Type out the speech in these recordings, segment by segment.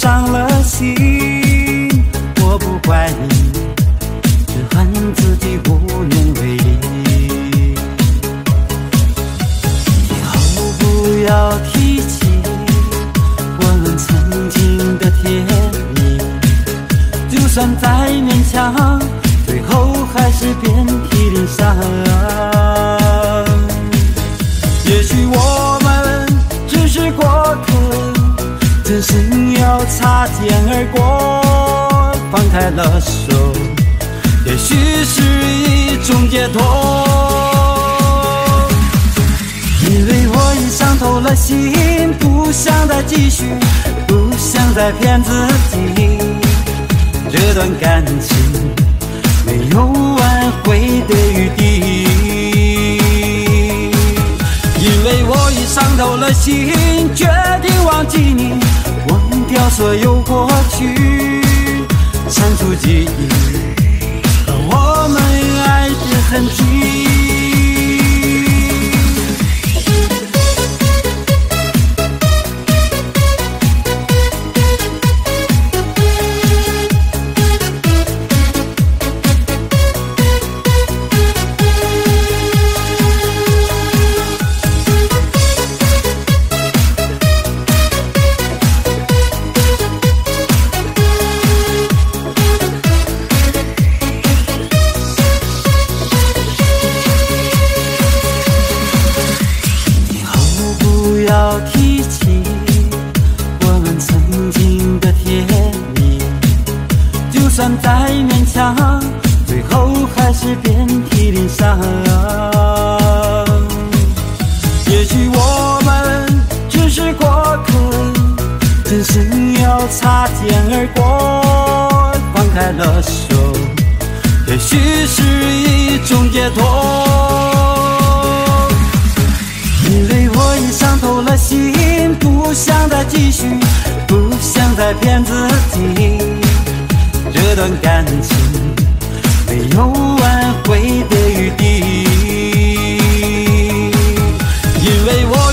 伤了在骗自己。这段感情没有挽回的余地，因为我已伤透了心，决定忘记你，忘掉所有过去，删除记忆和我们爱的痕迹。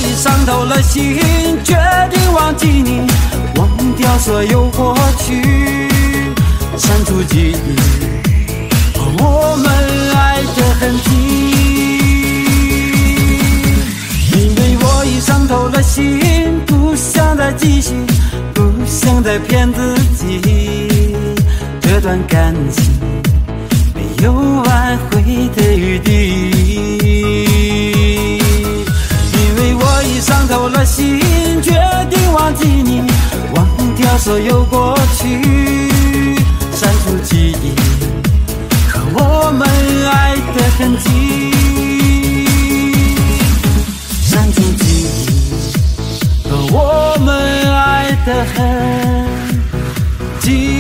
已伤透了心，决定忘记你，忘掉所有过去，删除记忆和我们爱的痕迹。因为我已伤透了心，不想再继续，不想再骗自己，这段感情没有挽回的余地。伤透了心决定忘记你忘掉所有过去删除记忆和我们爱的痕迹。删除记忆和我们爱的痕迹。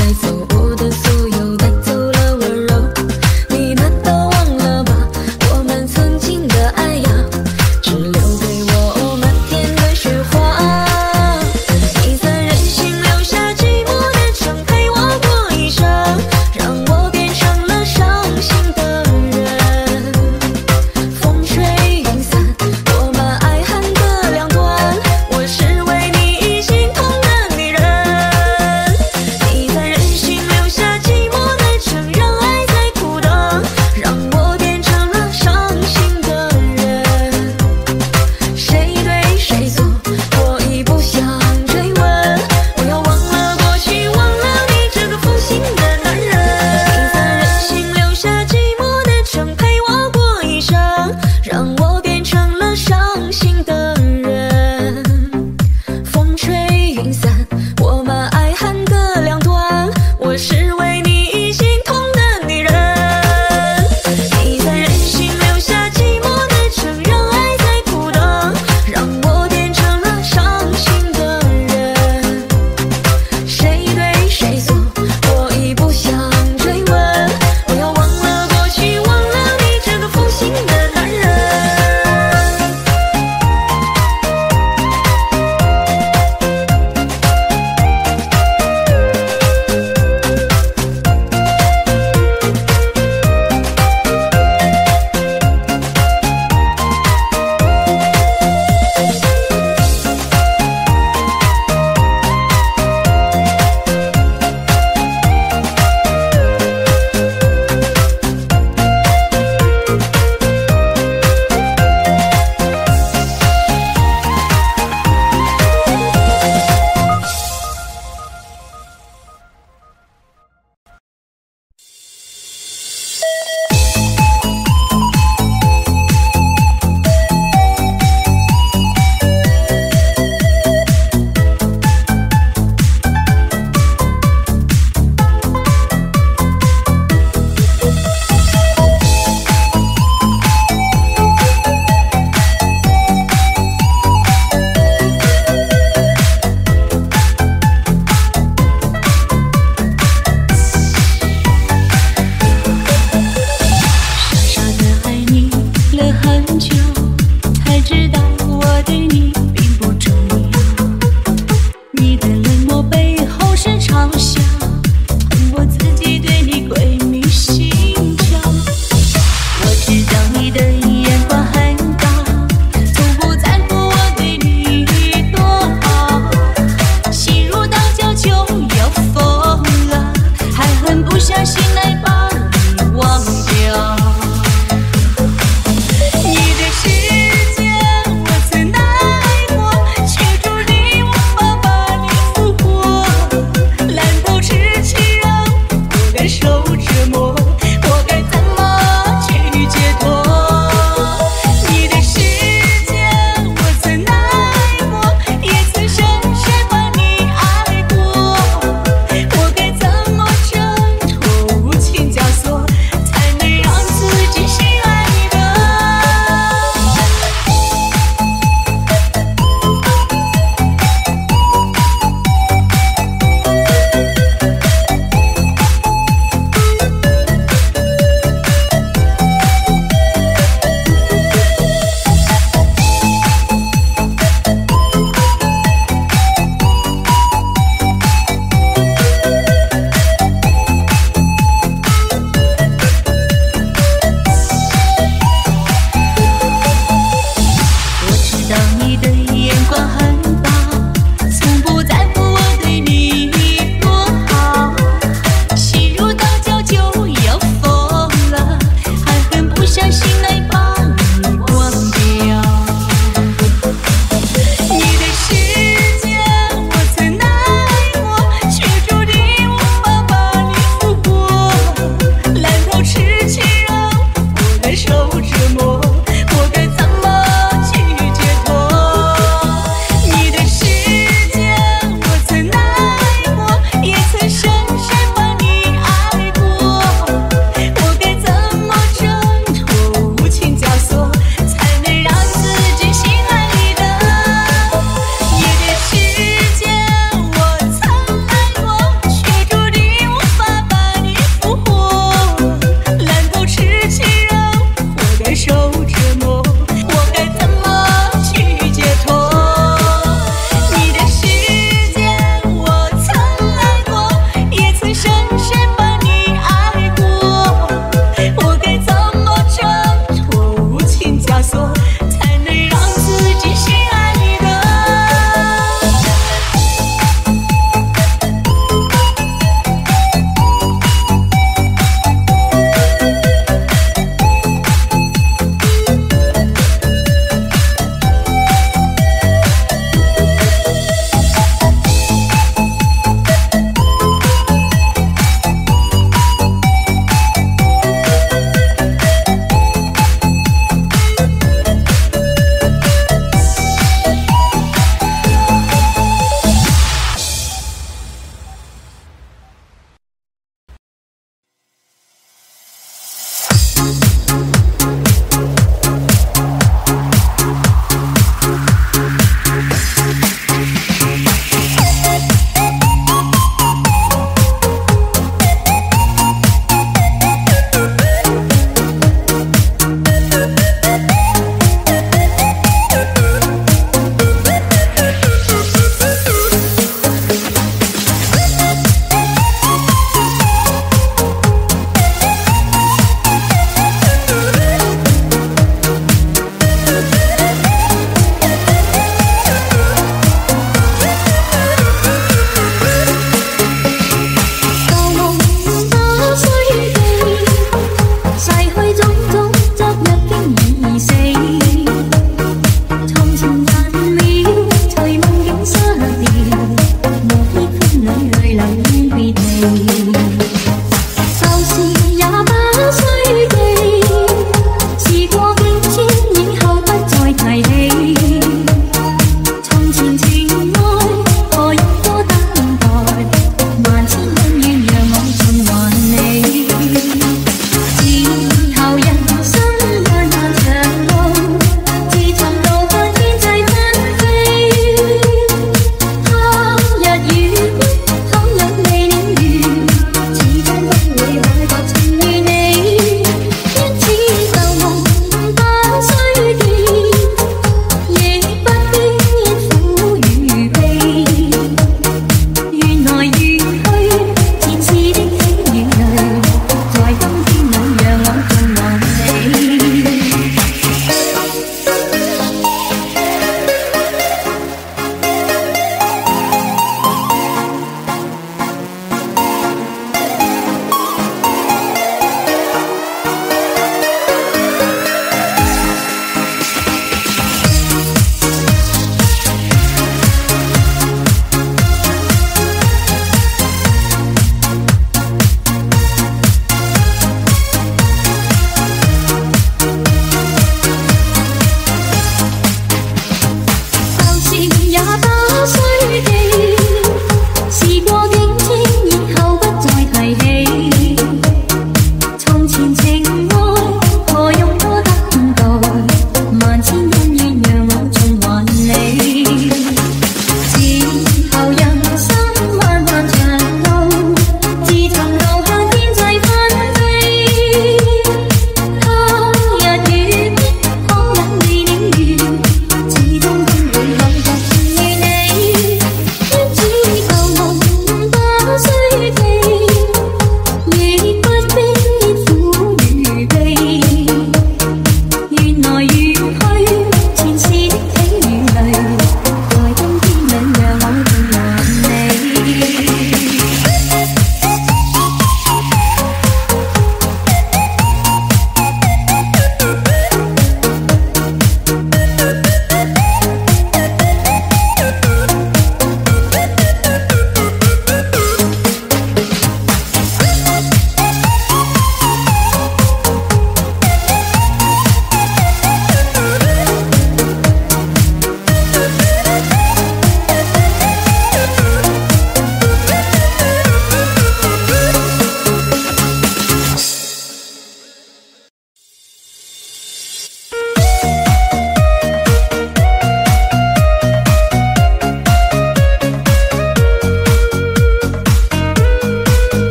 grateful.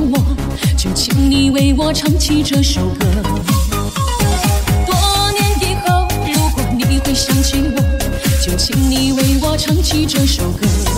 我就请你为我唱起这首歌。多年以后如果你会想起我就请你为我唱起这首歌。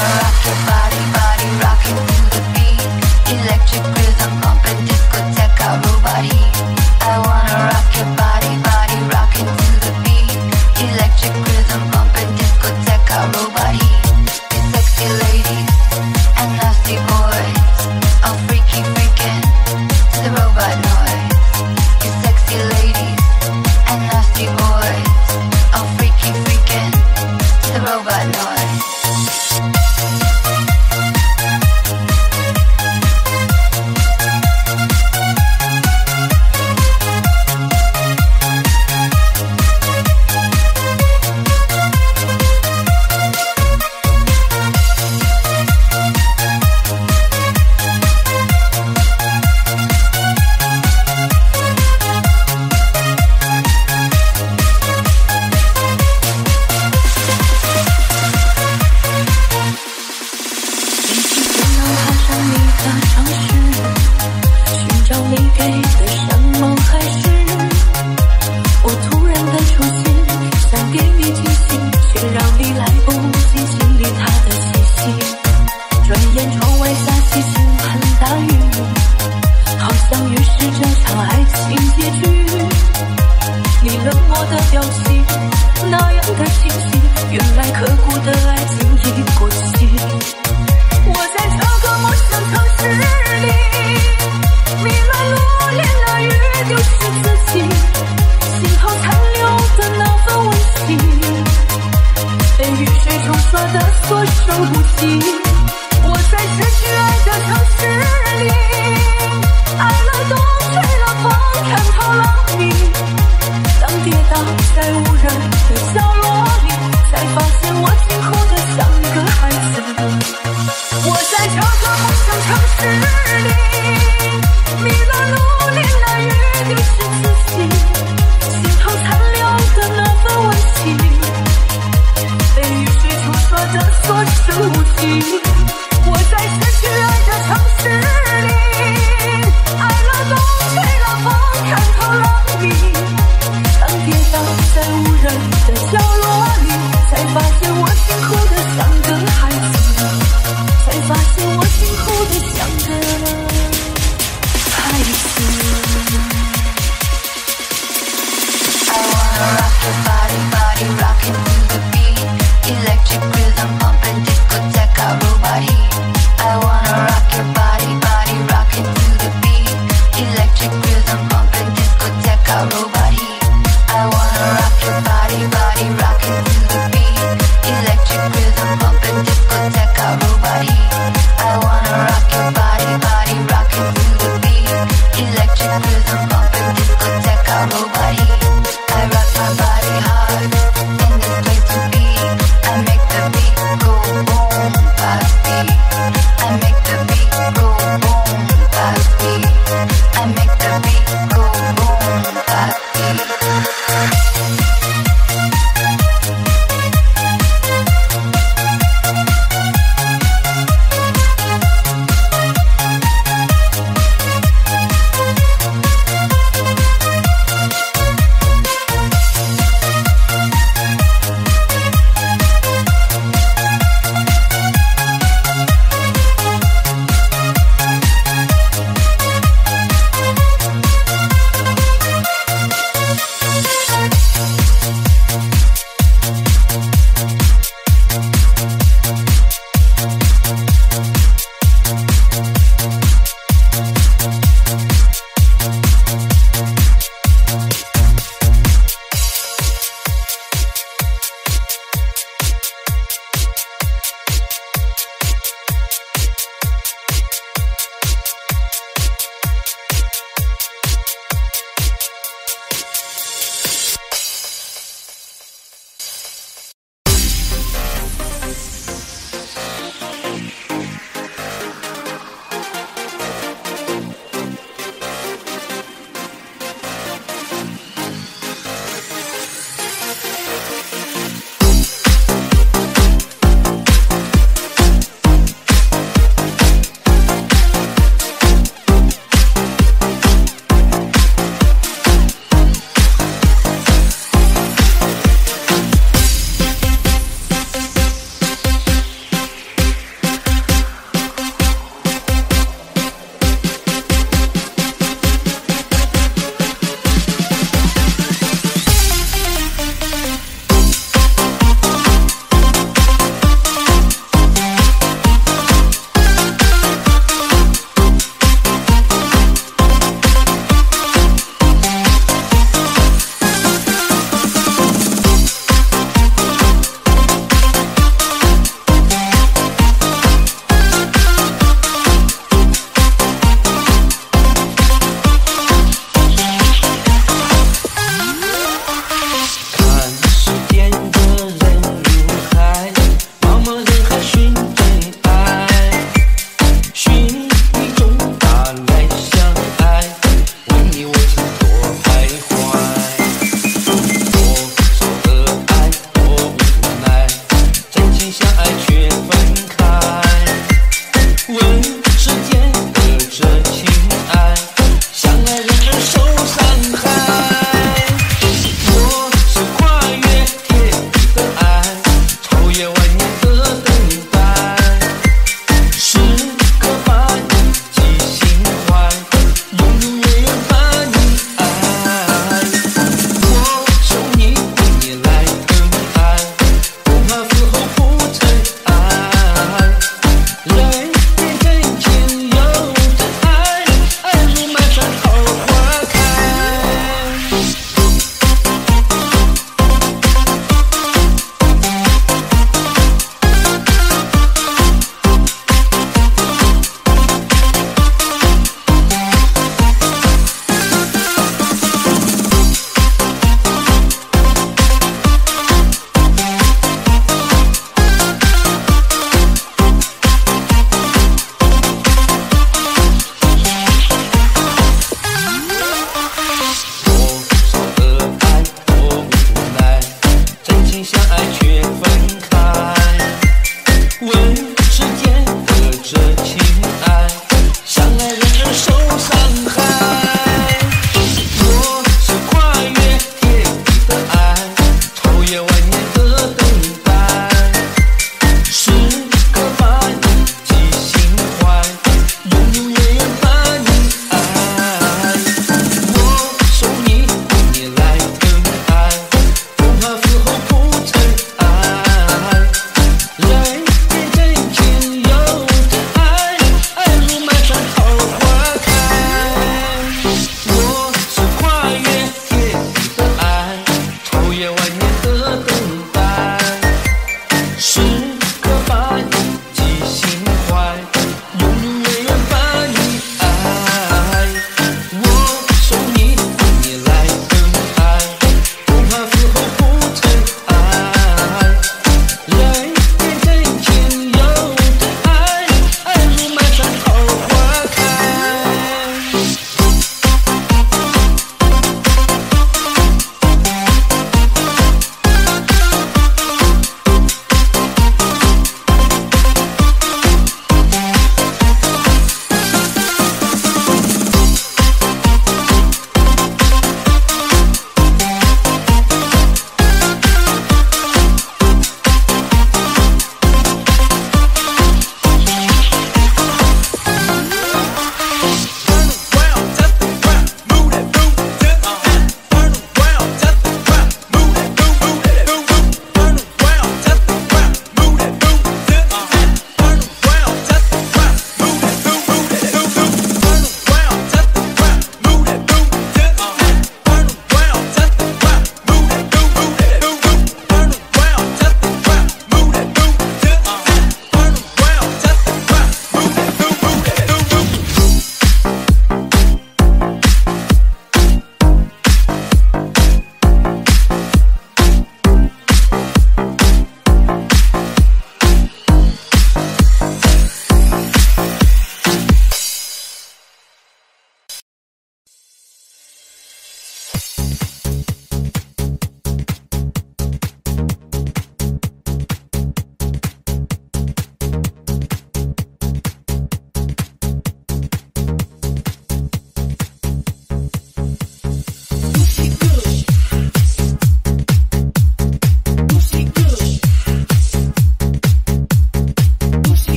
rock your body.